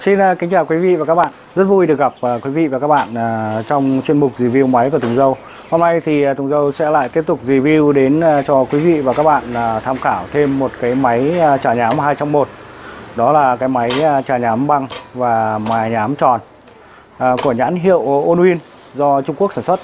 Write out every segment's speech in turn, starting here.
Xin uh, kính chào quý vị và các bạn. Rất vui được gặp uh, quý vị và các bạn uh, trong chuyên mục review máy của Tùng Dâu. Hôm nay thì Tùng Dâu sẽ lại tiếp tục review đến cho quý vị và các bạn tham khảo thêm một cái máy trả nhám 2 trong 1. Đó là cái máy trả nhám băng và mài nhám tròn của nhãn hiệu Onwin do Trung Quốc sản xuất.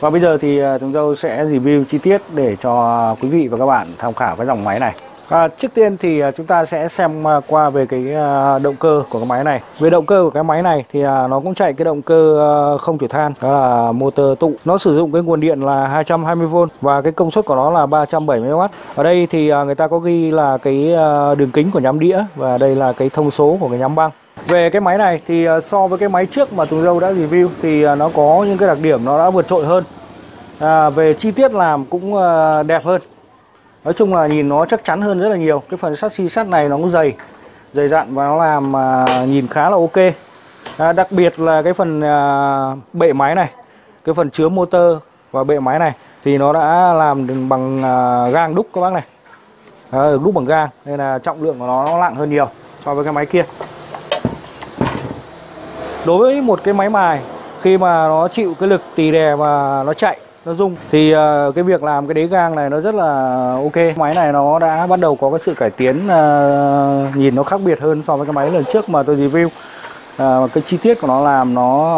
Và bây giờ thì Tùng Dâu sẽ review chi tiết để cho quý vị và các bạn tham khảo cái dòng máy này. À, trước tiên thì à, chúng ta sẽ xem à, qua về cái à, động cơ của cái máy này. Về động cơ của cái máy này thì nó cũng chạy cái động cơ không chổi than, đó là motor tụ. Nó sử dụng cái nguồn điện là 220V và cái công suất của nó là 370W. Ở đây thì người ta có ghi là cái đường kính của nhắm đĩa và đây là cái thông số của cái nhắm băng. Về cái máy này thì so với cái máy trước mà Tùng Dâu đã review thì nó có những cái đặc điểm nó đã vượt trội hơn. À, về chi tiết làm cũng đẹp hơn nói chung là nhìn nó chắc chắn hơn rất là nhiều. Cái phần sắt xi sắt này nó cũng dày dày dặn và nó làm à, nhìn khá là ok. À, đặc biệt là cái phần à, bệ máy này cái phần chứa motor và bệ máy này thì nó đã làm bằng à, gang đúc các bác này. À, được đúc bằng gang nên là trọng lượng của nó, nó nặng hơn nhiều so với cái máy kia. Đối với một cái máy mài khi mà nó chịu cái lực tì đè và nó chạy nó rung. Thì uh, cái việc làm cái đế gang này nó rất là ok. Máy này nó đã bắt đầu có cái sự cải tiến uh, nhìn nó khác biệt hơn so với cái máy lần trước mà tôi review. Uh, cái chi tiết của nó làm nó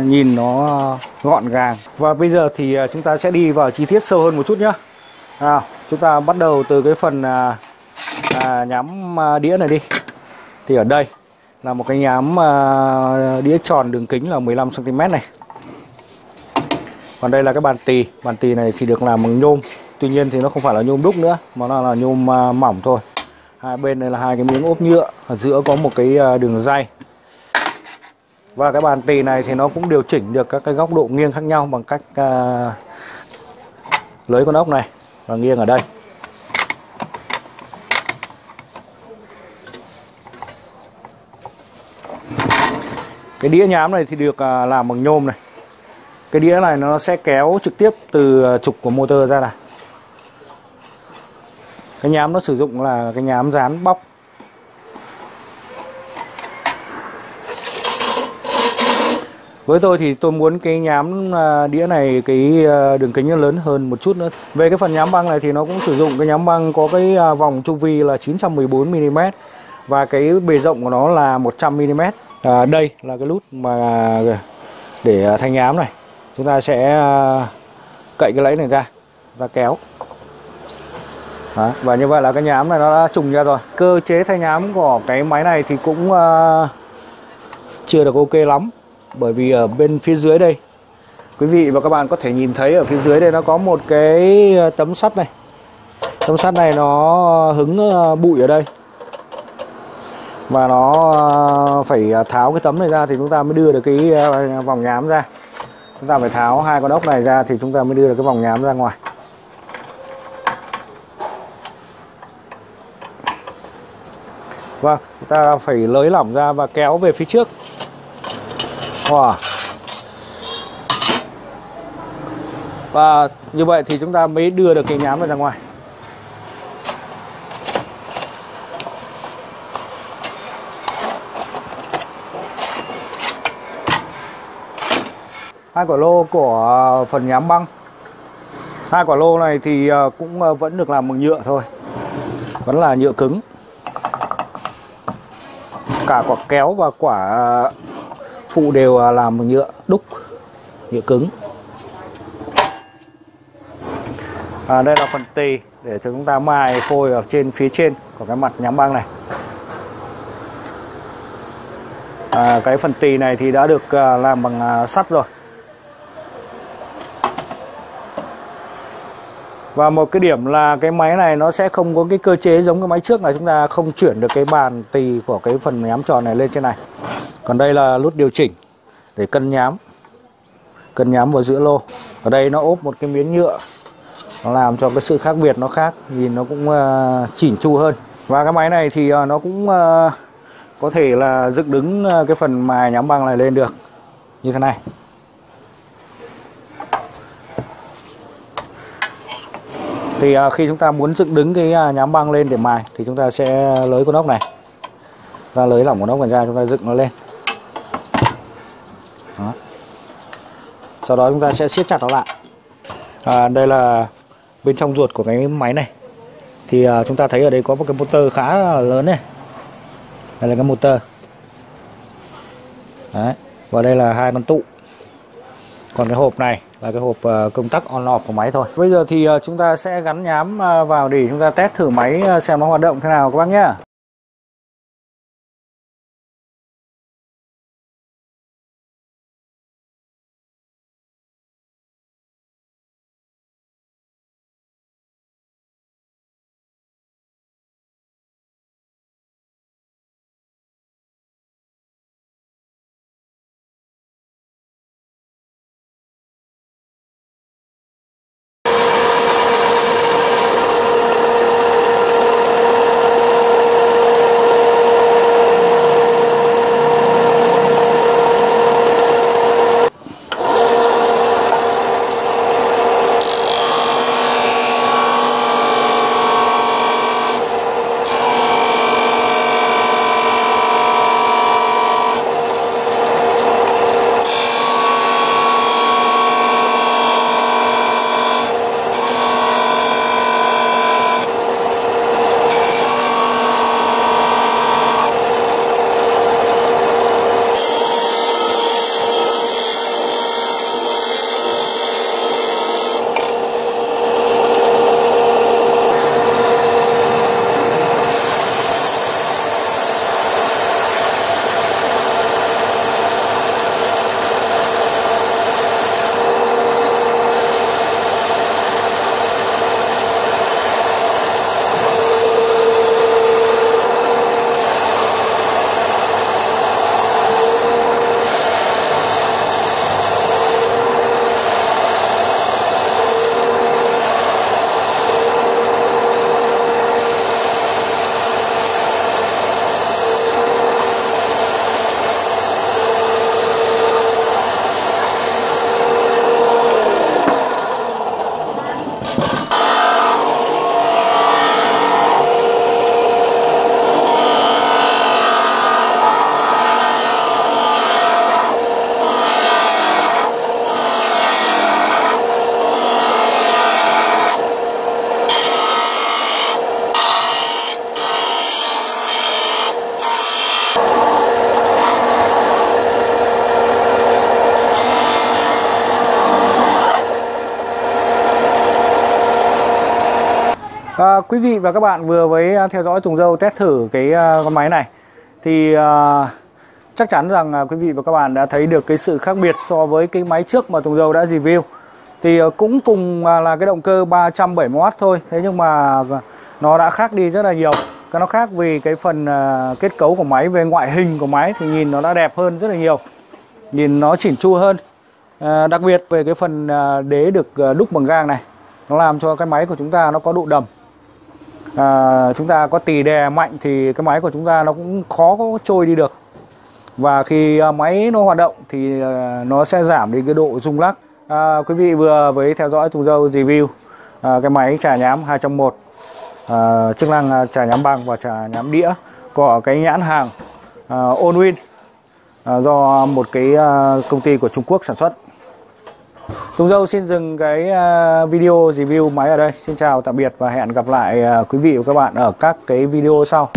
uh, nhìn nó gọn gàng. Và bây giờ thì uh, chúng ta sẽ đi vào chi tiết sâu hơn một chút nhé à, chúng ta bắt đầu từ cái phần à, uh, uh, nhắm uh, đĩa này đi. Thì ở đây là một cái nhám uh, đĩa tròn đường kính là 15 cm này còn đây là cái bàn tì. Bàn tì này thì được làm bằng nhôm. Tuy nhiên thì nó không phải là nhôm đúc nữa mà nó là nhôm à, mỏng thôi. Hai bên đây là hai cái miếng ốp nhựa. Ở giữa có một cái à, đường dây. Và cái bàn tì này thì nó cũng điều chỉnh được các cái góc độ nghiêng khác nhau bằng cách uh, lưới con ốc này và nghiêng ở đây. Cái đĩa nhám này thì được uh, làm bằng nhôm này cái đĩa này nó sẽ kéo trực tiếp từ ờ, trục của motor ra này. Cái nhám nó sử dụng là cái nhám dán bóc. Với tôi thì tôi muốn cái nhám ờ, đĩa này cái ờ, đường kính nó lớn hơn một chút nữa. Về cái phần nhám băng này thì nó cũng sử dụng cái nhám băng có cái vòng chu vi là 914 mm và cái bề rộng của nó là 100 mm à, đây là cái nút mà để thanh nhám này chúng ta sẽ à, cậy cái lấy này ra ra kéo. Đó, và như vậy là cái nhám này nó đã trùng ra rồi. Cơ chế thay nhám của cái máy này thì cũng uh, chưa được ok lắm bởi vì ở bên phía dưới đây. Quý vị và các bạn có thể nhìn thấy ở phía dưới đây nó có một cái à, tấm sắt này. Tấm sắt này nó hứng bụi ở đây. Và nó phải tháo cái tấm này ra thì chúng ta mới đưa được cái vòng nhám ra chúng ta phải tháo hai con ốc này ra thì chúng ta mới đưa được cái vòng nhám ra ngoài. Vâng chúng ta phải lới lỏng ra và kéo về phía trước. Wow. và như vậy thì chúng ta mới đưa được cái nhám ra ngoài. Hai quả lô của ờ, phần nhám băng. Hai quả lô này thì ờ, cũng ờ, vẫn được làm bằng nhựa thôi. Vẫn là nhựa cứng. Cả quả kéo và quả phụ đều làm bằng nhựa đúc nhựa cứng. À, đây là phần tì để cho chúng ta mài phôi ở trên phía trên của cái mặt nhám băng này. À, cái phần tì này thì đã được làm bằng sắt rồi. Và một cái điểm là cái máy này nó sẽ không có cái cơ chế giống cái máy trước là chúng ta không chuyển được cái bàn tì của cái phần nhám tròn này lên trên này. Còn đây là nút điều chỉnh để cân nhám. Cân nhám vào giữa lô. Ở đây nó ốp một cái miếng nhựa. Nó làm cho cái sự khác biệt nó khác, nhìn nó cũng uh, chỉn chu hơn. Và cái máy này thì uh, nó cũng uh, có thể là dựng đứng cái phần mài nhám băng này lên được như thế này. Thì à, khi chúng ta muốn dựng đứng cái à, nhám băng lên để mài thì chúng ta sẽ lấy con ốc này. Ta lấy lỏng của này ra chúng ta dựng nó lên. Đó. sau đó chúng ta sẽ siết chặt nó lại. À, đây là bên trong ruột của cái máy này. Thì à, chúng ta thấy ở đây có một cái motor khá là lớn này. Đây là cái motor. Đấy. và đây là hai con tụ còn cái hộp này là cái hộp ờ, công tắc on off của máy thôi. Bây giờ thì ờ, chúng ta sẽ gắn nhám ờ, vào để chúng ta test thử máy xem nó hoạt động thế nào các bác nhé À, quý vị và các bạn vừa với uh, theo dõi Tùng Dâu test thử cái uh, con máy này. Thì chắc chắn rằng quý vị và các bạn đã thấy được cái sự khác biệt so với cái máy trước mà Tùng Dâu đã review. Thì cũng cùng là cái động cơ 370W thôi. Thế nhưng mà nó đã khác đi rất là nhiều. Cái nó khác vì cái phần kết cấu của máy về ngoại hình của máy thì nhìn nó đã đẹp hơn rất là nhiều. Nhìn nó chỉn chu hơn. Ờ, đặc biệt về cái phần đế được đúc bằng gang này nó làm cho cái máy của chúng ta nó có độ đầm à, chúng ta có tì đè mạnh thì cái máy của chúng ta nó cũng khó có trôi đi được. Và khi à, máy nó hoạt động thì à, nó sẽ giảm đi cái độ rung lắc. À, quý vị vừa với theo dõi Tùng Dâu review à, cái máy trà nhám 2 trong 1 à, chức năng à, trà nhám bằng và trà nhám đĩa có cái nhãn hàng à, Onwin à, do một cái à, công ty của Trung Quốc sản xuất. Tùng Dâu xin dừng cái à, video review máy ở đây. Xin chào, tạm biệt và hẹn gặp lại à, quý vị và các bạn ở các cái video sau.